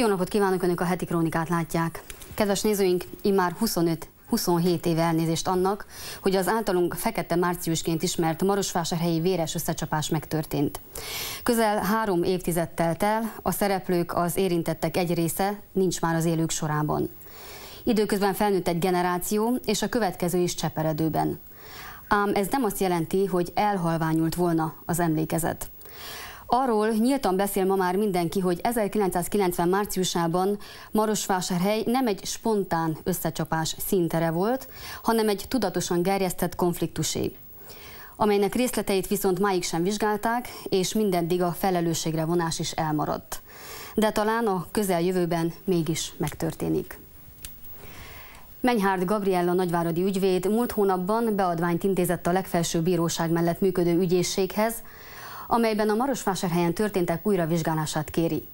Jó napot kívánok, Önök a heti krónikát látják. Kedves nézőink, immár 25 27 éve elnézést annak, hogy az általunk fekete márciusként ismert Marosvásárhelyi véres összecsapás megtörtént. Közel három évtized telt el, a szereplők, az érintettek egy része nincs már az élők sorában. Időközben felnőtt egy generáció, és a következő is cseperedőben. Ám ez nem azt jelenti, hogy elhalványult volna az emlékezet. Arról nyíltan beszél ma már mindenki, hogy 1990 márciusában Marosvásárhely nem egy spontán összecsapás színtere volt, hanem egy tudatosan gerjesztett konfliktusé amelynek részleteit viszont máig sem vizsgálták, és mindeddig a felelősségre vonás is elmaradt. De talán a közeljövőben mégis megtörténik. Menyhárd Gabriella nagyváradi ügyvéd múlt hónapban beadványt intézett a legfelső bíróság mellett működő ügyészséghez, amelyben a Marosvásárhelyen történtek újravizsgálását kéri.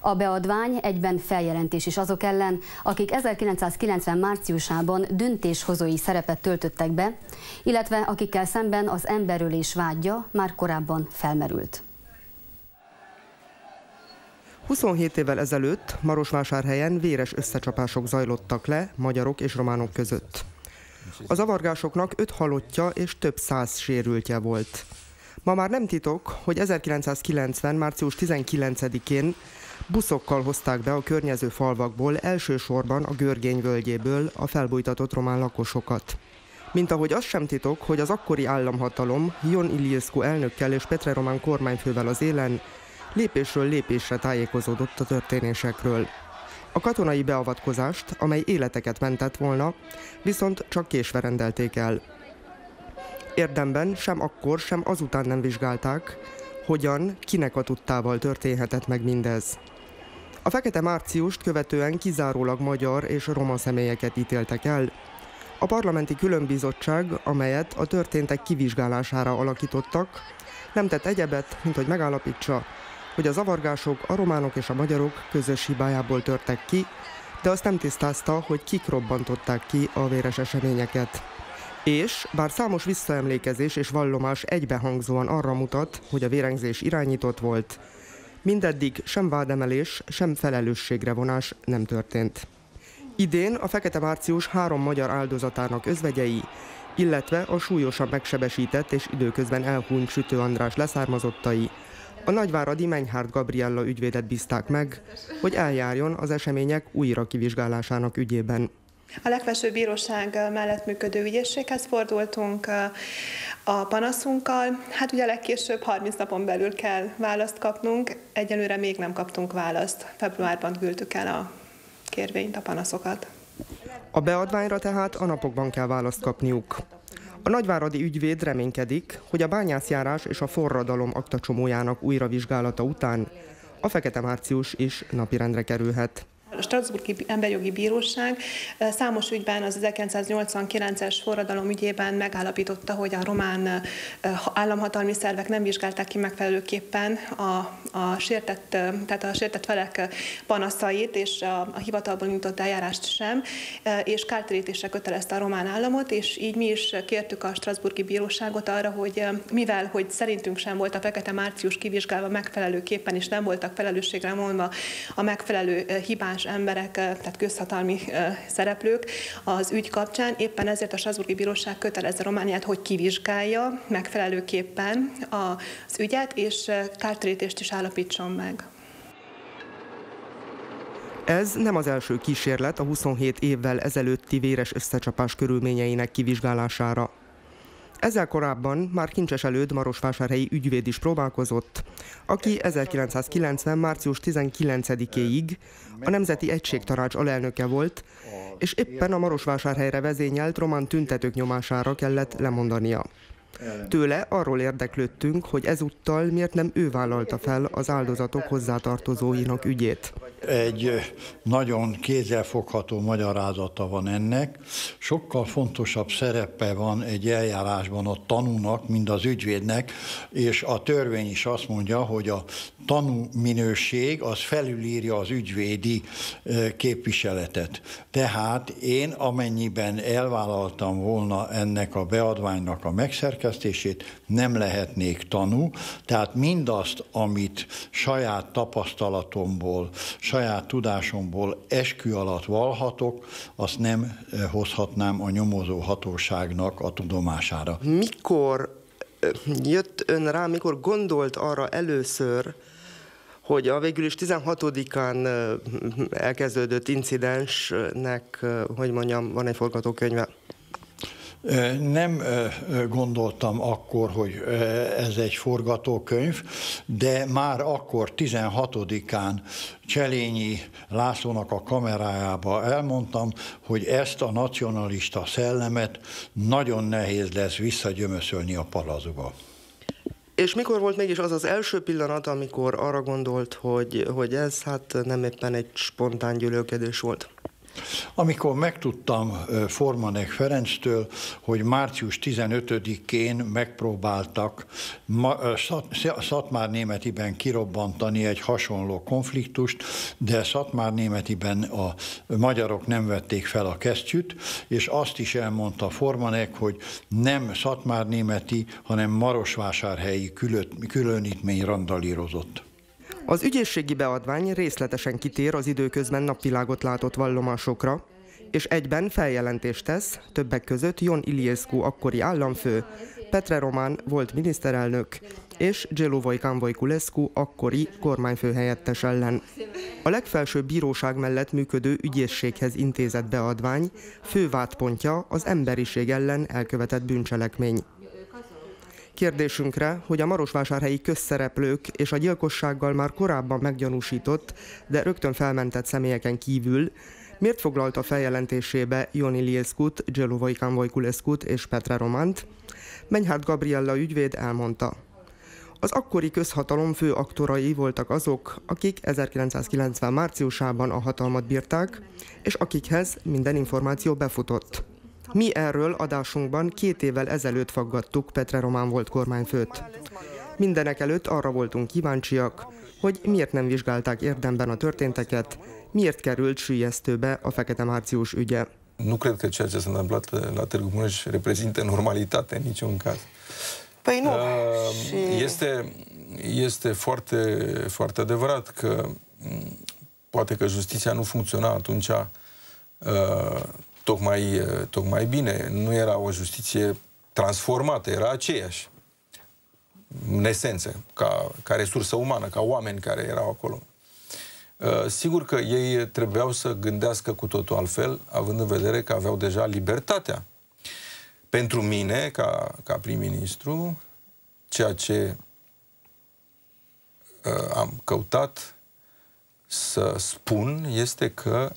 A beadvány egyben feljelentés is azok ellen, akik 1990 márciusában döntéshozói szerepet töltöttek be, illetve akikkel szemben az emberölés vágya már korábban felmerült. 27 évvel ezelőtt Marosvásárhelyen véres összecsapások zajlottak le magyarok és románok között. A zavargásoknak öt halottja és több száz sérültje volt. Ma már nem titok, hogy 1990. március 19-én buszokkal hozták be a környező falvakból, elsősorban a Görgény völgyéből a felbújtatott román lakosokat. Mint ahogy az sem titok, hogy az akkori államhatalom Ion Iliescu elnökkel és Petre Román kormányfővel az élen lépésről lépésre tájékozódott a történésekről. A katonai beavatkozást, amely életeket mentett volna, viszont csak késve rendelték el. Érdemben sem akkor, sem azután nem vizsgálták, hogyan, kinek a tudtával történhetett meg mindez. A Fekete Márciust követően kizárólag magyar és roma személyeket ítéltek el. A parlamenti különbizottság, amelyet a történtek kivizsgálására alakítottak, nem tett egyebet, mint hogy megállapítsa, hogy a zavargások a románok és a magyarok közös hibájából törtek ki, de azt nem tisztázta, hogy kik robbantották ki a véres eseményeket. És, bár számos visszaemlékezés és vallomás egybehangzóan arra mutat, hogy a vérengzés irányított volt, mindeddig sem vádemelés, sem felelősségre vonás nem történt. Idén a Fekete Március három magyar áldozatának özvegyei, illetve a súlyosan megsebesített és időközben elhunyt Sütő András leszármazottai a nagyváradi Menyhárt Gabriella ügyvédet bízták meg, hogy eljárjon az események újra kivizsgálásának ügyében. A legfelsőbb bíróság mellett működő ügyészséghez fordultunk a panaszunkkal. Hát ugye legkésőbb 30 napon belül kell választ kapnunk, egyelőre még nem kaptunk választ. Februárban küldtük el a kérvényt, a panaszokat. A beadványra tehát a napokban kell választ kapniuk. A nagyváradi ügyvéd reménykedik, hogy a bányászjárás és a forradalom aktacsomójának újravizsgálata után a Fekete Március is napirendre kerülhet. A Strasburgi Emberjogi Bíróság eh, számos ügyben az 1989-es forradalom ügyében megállapította, hogy a román eh, államhatalmi szervek nem vizsgálták ki megfelelőképpen a, a, sértett, eh, tehát a sértett felek panaszait és a, a hivatalból indított eljárást sem, és kártérítésre kötelezte a román államot, és így mi is kértük a Strasburgi Bíróságot arra, hogy mivel, hogy szerintünk sem volt a Fekete Március kivizsgálva megfelelőképpen, és nem voltak felelősségre mondva a megfelelő hibás emberek, tehát közhatalmi szereplők az ügy kapcsán. Éppen ezért a Strasburgi Bíróság kötelezze Romániát, hogy kivizsgálja megfelelőképpen az ügyet, és kártérítést is állapítson meg. Ez nem az első kísérlet a 27 évvel ezelőtti véres összecsapás körülményeinek kivizsgálására. Ezzel korábban már Kincses előd Marosvásárhelyi ügyvéd is próbálkozott, aki 1990. március 19-éig a Nemzeti Egységtanács alelnöke volt, és éppen a Marosvásárhelyre vezényelt román tüntetők nyomására kellett lemondania. Tőle arról érdeklődtünk, hogy ezúttal miért nem ő vállalta fel az áldozatok hozzátartozóinak ügyét. Egy nagyon kézzelfogható magyarázata van ennek. Sokkal fontosabb szerepe van egy eljárásban a tanúnak, mint az ügyvédnek, és a törvény is azt mondja, hogy a tanú minőség az felülírja az ügyvédi képviseletet. Tehát én amennyiben elvállaltam volna ennek a beadványnak a megszerkezését, bekövetkeztését nem lehetnék tanú, tehát mindazt, amit saját tapasztalatomból, saját tudásomból eskü alatt valhatok, azt nem hozhatnám a nyomozó hatóságnak a tudomására. Mikor jött ön rá, mikor gondolt arra először, hogy a végül is 16-án elkezdődött incidensnek, hogy mondjam, van egy forgatókönyve? Nem gondoltam akkor, hogy ez egy forgatókönyv, de már akkor 16-án Cselényi Lászlónak a kamerájába elmondtam, hogy ezt a nacionalista szellemet nagyon nehéz lesz visszagyömöszölni a palazuba. És mikor volt mégis az az első pillanat, amikor arra gondolt, hogy, hogy ez hát nem éppen egy spontán gyűlölkedés volt? Amikor megtudtam Formanek Ferenctől, hogy március 15-én megpróbáltak Szatmár németiben kirobbantani egy hasonló konfliktust, de Szatmár németiben a magyarok nem vették fel a kesztyűt, és azt is elmondta Formanek, hogy nem Szatmár németi, hanem Marosvásárhelyi különítmény randalírozott. Az ügyészségi beadvány részletesen kitér az időközben napvilágot látott vallomásokra, és egyben feljelentést tesz, többek között Jon Iliescu akkori államfő, Petre Román volt miniszterelnök, és Gelu Vojkan Vojkulescu akkori kormányfő helyettes ellen. A legfelsőbb bíróság mellett működő ügyészséghez intézett beadvány fő vádpontja az emberiség ellen elkövetett bűncselekmény. Kérdésünkre, hogy a marosvásárhelyi közszereplők és a gyilkossággal már korábban meggyanúsított, de rögtön felmentett személyeken kívül, miért foglalta feljelentésébe Joni Lieszkut, Gelu Vojkan Vojkuleszkut és Petra Romant, Menyhárt Gabriella ügyvéd elmondta. Az akkori közhatalom fő aktorai voltak azok, akik 1990 márciusában a hatalmat bírták, és akikhez minden információ befutott. Mi erről adásunkban két évvel ezelőtt faggattuk Petre Román volt kormányfőt. Mindenek előtt arra voltunk kíváncsiak, hogy miért nem vizsgálták érdemben a történteket, miért került sülyeztőbe a Fekete Március ügye. Nu cred că ceea ce s-a întâmplat la Târgu Mureș reprezintă normalitate în niciun caz. Păi nu. Uh, este, este foarte, foarte adevărat că poate că justiția nu funcționa atunci uh, tocmai, tocmai bine. Nu era o justiție transformată, era aceeași. În esență, ca, ca resursă umană, ca oameni care erau acolo. Uh, sigur că ei trebuiau să gândească cu totul altfel, având în vedere că aveau deja libertatea. Pentru mine, ca, ca prim-ministru, ceea ce uh, am căutat să spun este că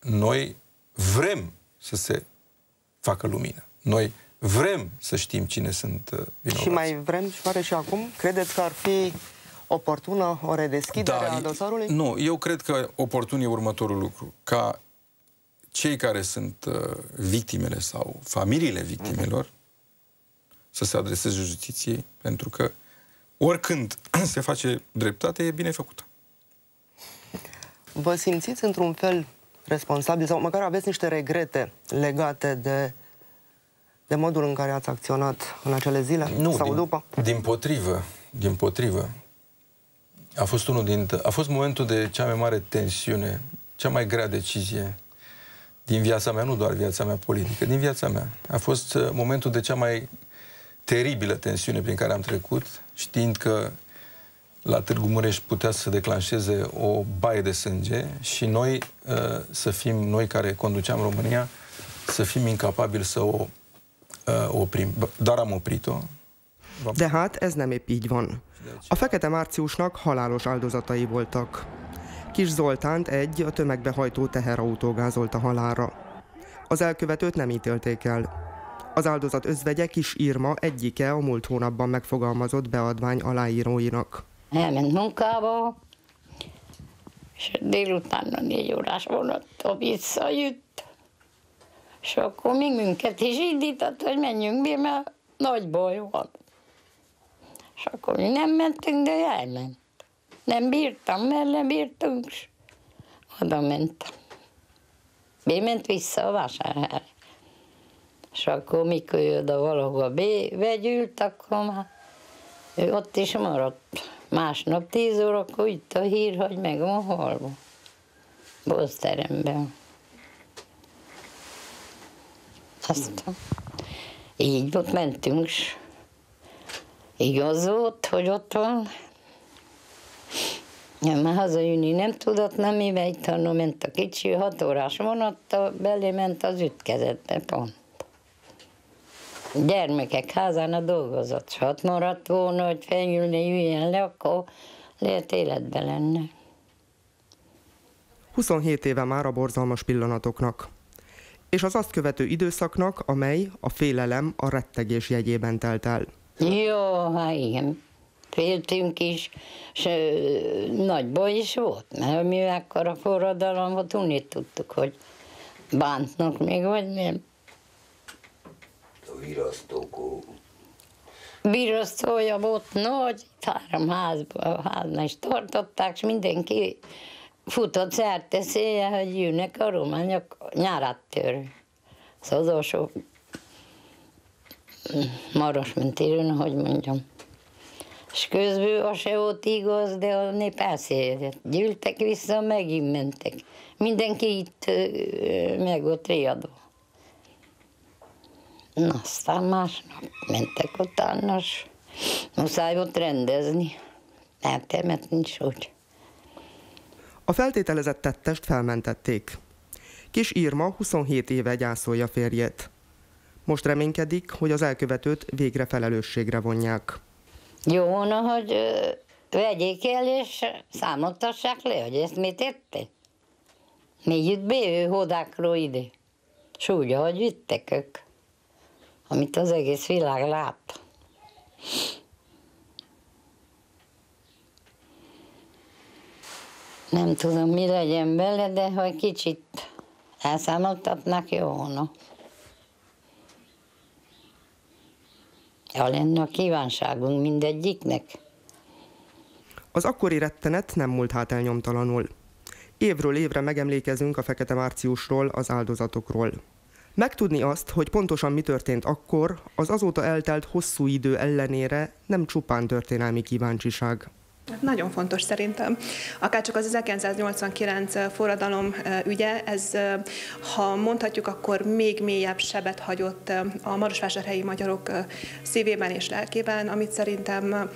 noi vrem să se facă lumină. Noi vrem să știm cine sunt uh, vinovați. Și mai vrem și pare și acum? Credeți că ar fi oportună o redeschidere da, a dosarului? Nu, eu cred că oportun e următorul lucru. Ca cei care sunt uh, victimele sau familiile victimelor uh-huh. să se adreseze justiției, pentru că oricând se face dreptate, e bine făcută. Vă simțiți într-un fel responsabil sau măcar aveți niște regrete legate de, de modul în care ați acționat în acele zile nu, sau din, după? Din potrivă, din potrivă. A fost unul din, a fost momentul de cea mai mare tensiune, cea mai grea decizie din viața mea, nu doar viața mea politică, din viața mea. A fost uh, momentul de cea mai teribilă tensiune prin care am trecut, știind că la Târgu Mureș putea să declanșeze o baie de sânge și noi uh, să fim, noi care conduceam România, să fim incapabili să o uh, oprim. Dar am oprit-o. De hát ez nem épp így van. A Fekete Márciusnak halálos áldozatai voltak. Kis Zoltánt egy a tömegbe hajtó teherautó gázolta halálra. Az elkövetőt nem ítélték el. Az áldozat özvegye Kis Irma egyike a múlt hónapban megfogalmazott beadvány aláíróinak elment munkába, és délután a négy órás vonattal visszajött, és akkor még minket is indított, hogy menjünk be, mert nagy baj van. És akkor mi nem mentünk, de elment. Nem bírtam, mert nem bírtunk, és oda mentem. Bément vissza a vásárhelyre. És akkor mikor oda valahol bevegyült, akkor már ő ott is maradt. Másnap tíz órakor itt a hír, hogy meg van halva. Bozteremben. Aztán így ott mentünk, és igaz volt, hogy ott van. Ja, már hazajönni nem tudott, nem mivel itt ment a kicsi, hat órás vonatta, belé ment az ütkezetbe pont. Gyermekek házán a dolgozott, s hat maradt volna, hogy felnyülni üljen le, akkor lehet életbe lenne. 27 éve már a borzalmas pillanatoknak és az azt követő időszaknak, amely a félelem a rettegés jegyében telt el. Jó, hát igen. Féltünk is, és nagy baj is volt, mert mi akkor a forradalom volt, unni tudtuk, hogy bántnak még, vagy nem. Virasztókó. Virasztója volt nagy, három házba, a házban is tartották, és mindenki futott szerte széje, hogy jönnek a rományok nyárát tör. Az utolsó maros, mint hogy mondjam. És közben az se volt igaz, de a nép elszéledett. Gyűltek vissza, megint mentek. Mindenki itt meg volt riadva. Na, aztán másnap mentek utána, és muszáj volt rendezni. Eltemet nincs úgy. A feltételezett tettest felmentették. Kis Irma 27 éve gyászolja férjét. Most reménykedik, hogy az elkövetőt végre felelősségre vonják. Jó na, hogy vegyék el és számoltassák le, hogy ezt mit tette. Mi jött be ő hodákról ide. És úgy, ahogy vittek ők, amit az egész világ lát. Nem tudom, mi legyen bele, de ha egy kicsit elszámoltatnak, jó volna. Ja, lenne a kívánságunk mindegyiknek. Az akkori rettenet nem múlt hát elnyomtalanul. Évről évre megemlékezünk a Fekete Márciusról, az áldozatokról. Megtudni azt, hogy pontosan mi történt akkor, az azóta eltelt hosszú idő ellenére nem csupán történelmi kíváncsiság. Nagyon fontos szerintem. Akárcsak az 1989 forradalom ügye, ez, ha mondhatjuk, akkor még mélyebb sebet hagyott a marosvásárhelyi magyarok szívében és lelkében, amit szerintem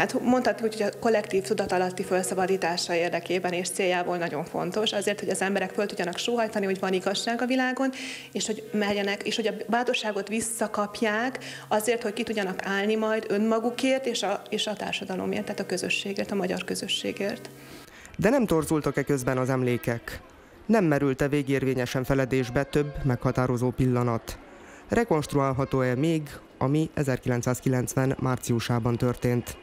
Hát mondhatjuk, hogy a kollektív tudatalatti felszabadítása érdekében és céljából nagyon fontos, azért, hogy az emberek föl tudjanak sóhajtani, hogy van igazság a világon, és hogy merjenek, és hogy a bátorságot visszakapják azért, hogy ki tudjanak állni majd önmagukért és a, és a társadalomért, tehát a közösségért, a magyar közösségért. De nem torzultak-e közben az emlékek? Nem merült-e végérvényesen feledésbe több meghatározó pillanat? Rekonstruálható-e még, ami 1990 márciusában történt?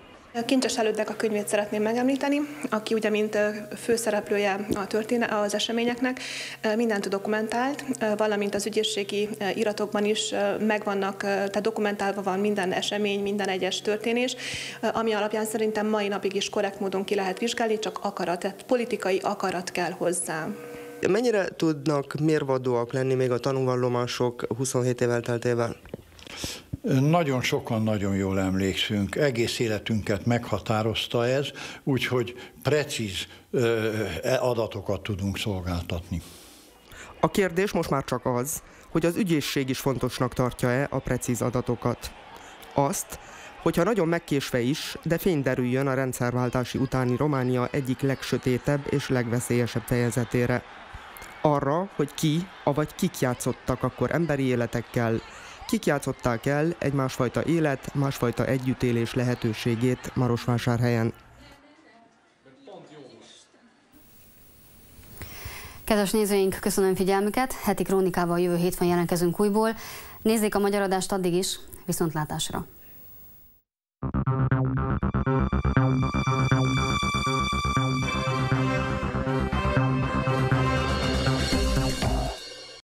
Kincses Elődnek a könyvét szeretném megemlíteni, aki ugye mint főszereplője a történet, az eseményeknek mindent dokumentált, valamint az ügyészségi iratokban is megvannak, tehát dokumentálva van minden esemény, minden egyes történés, ami alapján szerintem mai napig is korrekt módon ki lehet vizsgálni, csak akarat, tehát politikai akarat kell hozzá. Mennyire tudnak mérvadóak lenni még a tanúvallomások 27 évvel teltével? Nagyon sokan nagyon jól emlékszünk, egész életünket meghatározta ez, úgyhogy precíz e adatokat tudunk szolgáltatni. A kérdés most már csak az, hogy az ügyészség is fontosnak tartja-e a precíz adatokat. Azt, hogyha nagyon megkésve is, de fény derüljön a rendszerváltási utáni Románia egyik legsötétebb és legveszélyesebb fejezetére. Arra, hogy ki, avagy kik játszottak akkor emberi életekkel, Kik játszották el egy másfajta élet, másfajta együttélés lehetőségét Marosvásárhelyen. Kedves nézőink, köszönöm figyelmüket. Heti krónikával jövő hétfőn jelentkezünk újból. Nézzék a magyar adást addig is. Viszontlátásra!